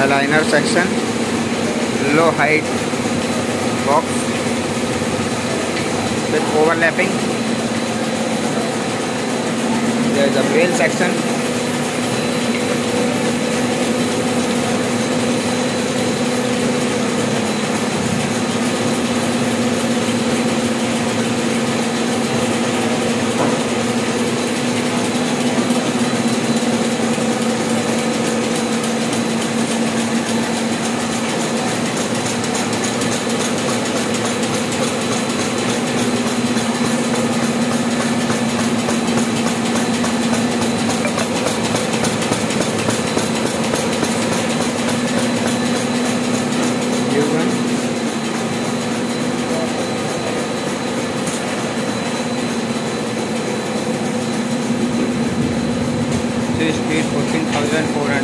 section low height box with overlapping there is a wheel section paid 14,400